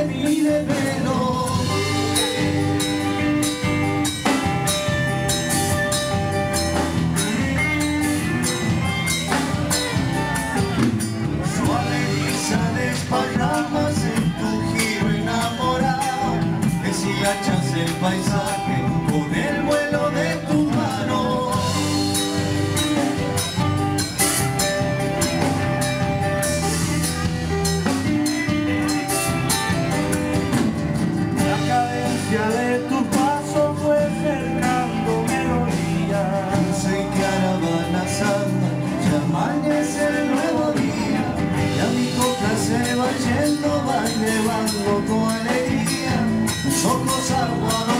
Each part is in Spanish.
Suave brisa desparramas en tu giro enamorado, que si achas el paisaje cadencia de tu paso fue cercando melodía. Dulce caravana santa, ya amanece el nuevo día, ya mi copla se va yendo, va llevando tu alegría, tus ojos aguados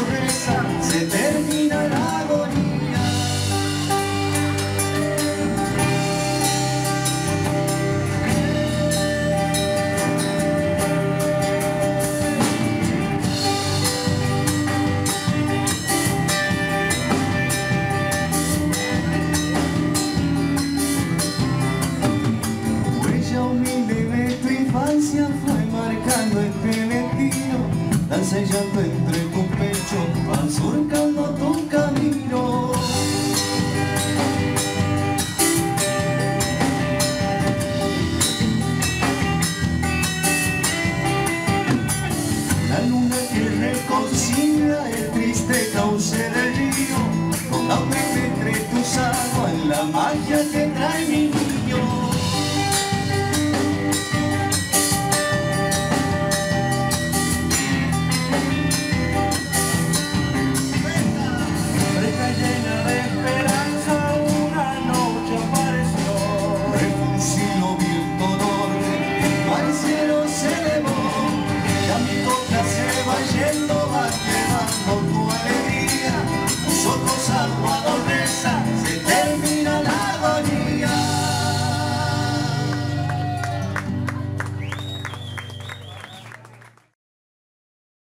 danza entre tu pecho, van surcando tu camino. La luna que reconcilia el triste cauce del